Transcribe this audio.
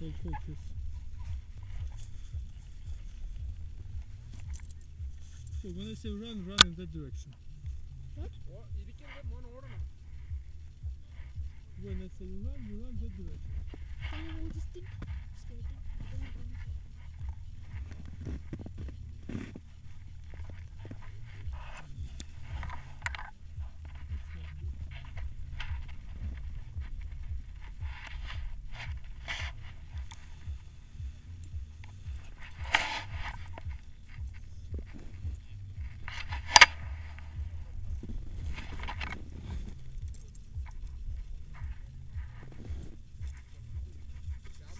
Hey, hey, hey. So when I say run, run in that direction. What? When I say run, you run that direction.